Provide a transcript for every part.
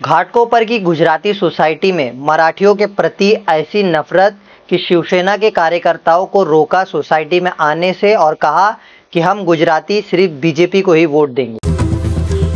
घाटकोपर की गुजराती सोसाइटी में मराठियों के प्रति ऐसी नफरत कि शिवसेना के कार्यकर्ताओं को रोका सोसाइटी में आने से और कहा कि हम गुजराती सिर्फ़ बीजेपी को ही वोट देंगे।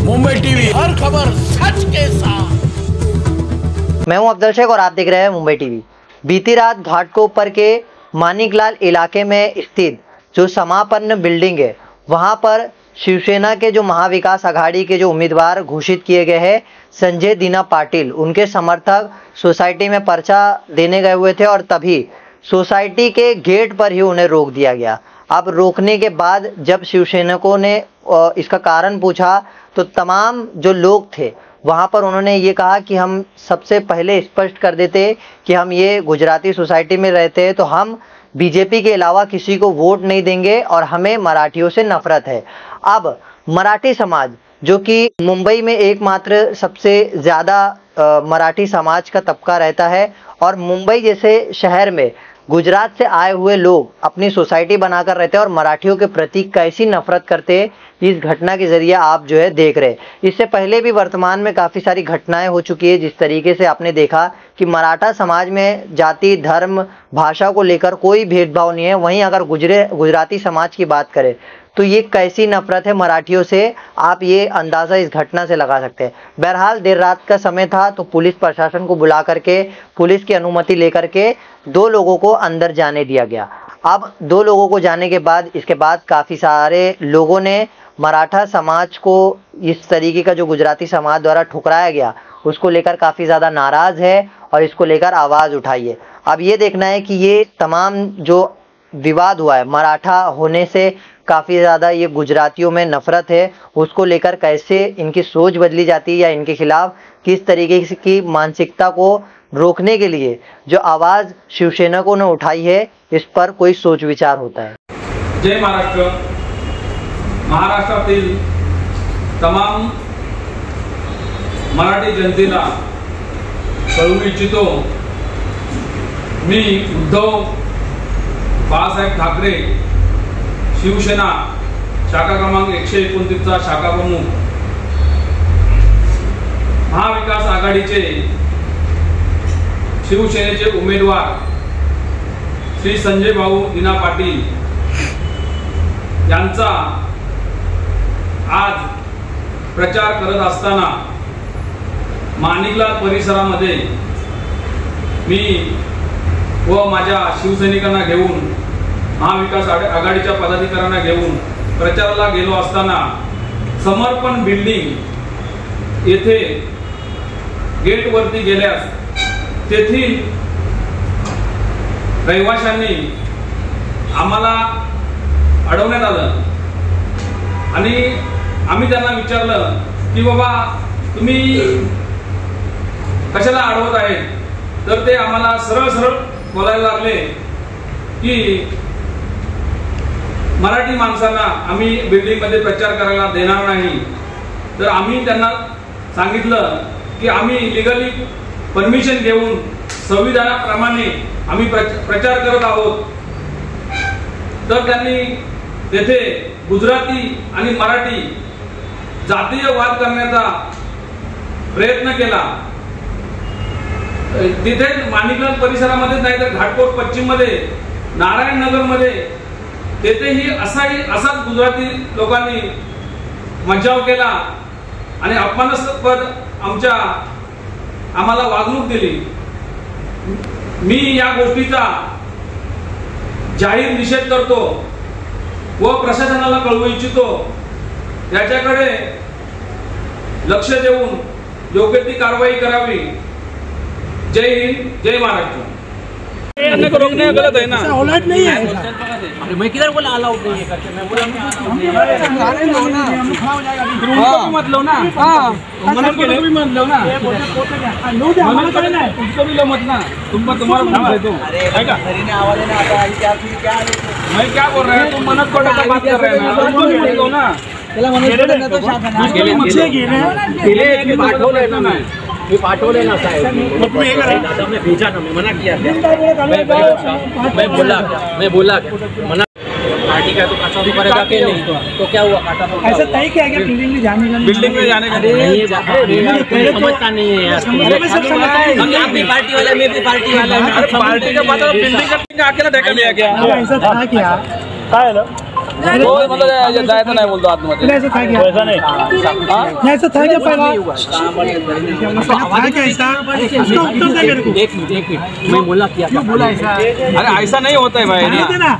मुंबई टीवी हर खबर सच के साथ। मैं हूँ अब्दुल शेख और आप देख रहे हैं मुंबई टीवी। बीती रात घाटकोपर के मानिकलाल इलाके में स्थित जो समापन्न बिल्डिंग है वहाँ पर शिवसेना के जो महाविकास आघाड़ी के जो उम्मीदवार घोषित किए गए हैं, संजय दीना पाटिल, उनके समर्थक सोसाइटी में पर्चा देने गए हुए थे और तभी सोसाइटी के गेट पर ही उन्हें रोक दिया गया। अब रोकने के बाद जब शिवसैनिकों ने इसका कारण पूछा तो तमाम जो लोग थे, वहाँ पर उन्होंने ये कहा कि हम सबसे पहले स्पष्ट कर देते कि हम ये गुजराती सोसाइटी में रहते हैं तो हम बीजेपी के अलावा किसी को वोट नहीं देंगे और हमें मराठियों से नफरत है। अब मराठी समाज, जो कि मुंबई में एकमात्र सबसे ज़्यादा मराठी समाज का तबका रहता है और मुंबई जैसे शहर में गुजरात से आए हुए लोग अपनी सोसाइटी बनाकर रहते हैं और मराठियों के प्रति कैसी नफरत करते हैं, इस घटना के ज़रिए आप जो है देख रहे हैं। इससे पहले भी वर्तमान में काफ़ी सारी घटनाएँ हो चुकी है, जिस तरीके से आपने देखा कि मराठा समाज में जाति, धर्म, भाषा को लेकर कोई भेदभाव नहीं है, वहीं अगर गुजरे, गुजराती समाज की बात करें तो ये कैसी नफरत है मराठियों से, आप ये अंदाज़ा इस घटना से लगा सकते हैं। बहरहाल, देर रात का समय था तो पुलिस प्रशासन को बुला करके, पुलिस की अनुमति लेकर के दो लोगों को अंदर जाने दिया गया। अब दो लोगों को जाने के बाद, इसके बाद काफ़ी सारे लोगों ने मराठा समाज को इस तरीके का जो गुजराती समाज द्वारा ठुकराया गया, उसको लेकर काफ़ी ज़्यादा नाराज़ है और इसको लेकर आवाज़ उठाई है। अब ये देखना है कि ये तमाम जो विवाद हुआ है, मराठा होने से काफ़ी ज़्यादा ये गुजरातियों में नफरत है, उसको लेकर कैसे इनकी सोच बदली जाती है या इनके खिलाफ किस तरीके की मानसिकता को रोकने के लिए जो आवाज़ शिवसेना को ने उठाई है, इस पर कोई सोच विचार होता है। जय महाराष्ट्र। महाराष्ट्रातील तमाम मराठी जनतेला कळवू इच्छितो. मी उद्धव बाळासाहेब ठाकरे शिवसेना शाखा क्रमांक एकशे एकोणतीसचा शाखा प्रमुख. महाविकास आघाडीचे शिवसेनेचे उमेदवार श्री संजय भाऊ दिना पाटील यांचा आज प्रचार करत असताना माणिकलाल परिसरामध्ये मी व माझ्या शिवसैनिकांना घेऊन महाविकास आघाडीच्या पदाधिकाऱ्यांना घेऊन प्रचाराला गेलो असताना समर्पण बिल्डिंग येथे गेटवरती गेल्यास तेथील रहिवाशांनी आम्हाला अडवण्यात आलं. आणि आम्ही त्यांना विचारलं की बाबा तुम्ही कशाला अडवत आहेत? तर ते आम्हाला सरळ सरळ बोलायला लागले की मराठी माणसांना आम्ही बिल्डिंगमध्ये प्रचार करायला देणार नाही. तर आम्ही त्यांना सांगितलं की आम्ही लिगली परमिशन घेऊन संविधानाप्रमाणे आम्ही प्रचार करत आहोत. तर त्यांनी तेथे गुजराती आणि मराठी जातीय वाद करण्याचा प्रयत्न केला. तिथे माणिकनाथ परिसरामध्ये नाही तर घाटकोट पश्चिममध्ये नारायणनगरमध्ये. नारायण तेथेही असाही असाच गुजराती लोकांनी मज्जाव केला आणि अपमानास्पद आमच्या आम्हाला वागणूक दिली. मी या गोष्टीचा जाहीर निषेध करतो व प्रशासनाला कळवू इच्छितो. याच्याकडे लक्ष देऊन योग्य ती कारवाई करावी. जय हिंद जय महाराष्ट्र। रोकने गलत है ना। औलाद नहीं है। अरे मैं किधर बोला अलाउड नहीं है करके? मैं बोला मत लो ना। मनोज को भी मत लो ना। उसको भी लो मत ना। तुम तुम्हारा नाम है तो है का मैं क्या बोल रहा हूँ? तुम मनोज कोटा का बात कर रहे हैं उसको भी मत लो ना। उसको भी मत लो गेले पाठवलंय ना। मी मी ना साहेब। दादा मैं भेजा ना मैं मना किया क्या? मैं मैं बोला क्या? मैं बोला क्या? मना पार्टी का तो काटा तो करेगा कि नहीं? तो क्या हुआ? काटा तो ऐसा तय किया गया बिल्डिंग में जाने का नहीं। बिल्डिंग में जाने का नहीं। बाबा, अरे यार, तुम पहले तो- समझता नहीं है यार। समझता है। हम आप भी पार्टी वाले मैं भी पार्टी वाला। पार्टी का मतलब बिल्डिंग का अकेला ढका लिया गया अरे ऐसा था क्या? काय झालं? हो मतलब जायचं नाही बोलतो आतमध्ये तुला ऐसा था क्या नहीं, ऐसा था क्या? पहला ऐसा था क्या ऐसा उसका उत्तर दे मेरे को एक मिनट एक मिनट मैं बोला क्या बोला ऐसा अरे ऐसा नहीं होता है भाई। ना?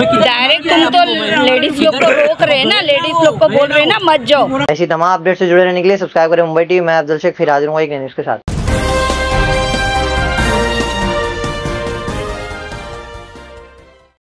डायरेक्ट तुम तो लेडीज़ लोग को रोक रहे हैं ना लेडीज़ लोग को बोल रहे हैं ना मत जाओ। ऐसी तमाम अपडेट से जुड़े रहने के लिए सब्सक्राइब करें मुंबई टीवी। मैं अफजल शेख फिर हाजिर हूँ एक न्यूज़ के साथ।